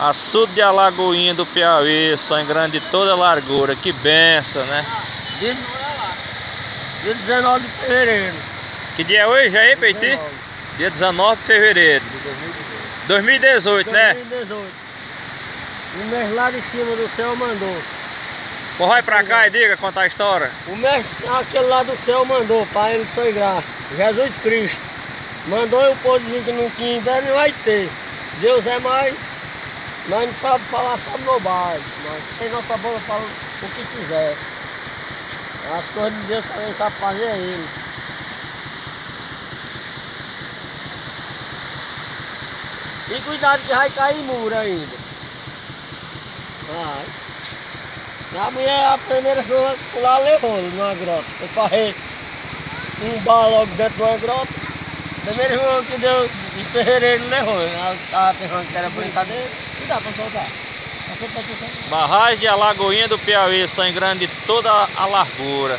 Açude de Alagoinha do Piauí, sonho grande de toda a largura. Que benção, né? Dia, dia 19 de fevereiro. Que dia é hoje aí, Peiti? Dia 19 de fevereiro. De 2018, né? 2018. O mês lá de cima do céu mandou. Pô, vai pra cá e diga, contar a história. O mestre, aquele lá do céu mandou, para ele sangrar. Jesus Cristo. Mandou e o povo que não tinha não vai ter. Deus é mais. Nós não sabemos falar só bobagem. Nós tem nossa boca fala o que quiser. As coisas de Deus quem sabe fazer é Ele. E cuidado que vai cair muro ainda. Vai. A mulher, a primeira foi pular levou numa grota. Foi correr um bar logo dentro de uma grota. Primeiro jogo que deu de fevereiro levou. Ela estava pensando que era brincadeira. E dá pra soltar. Barragem de Alagoinha do Piauí, sonho grande de toda a largura.